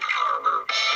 Harbor.